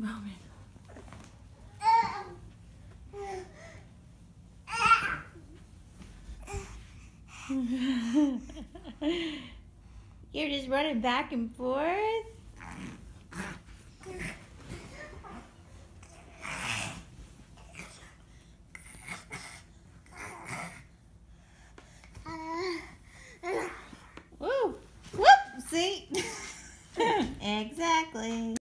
Roman. You're just running back and forth? Woo! See? exactly.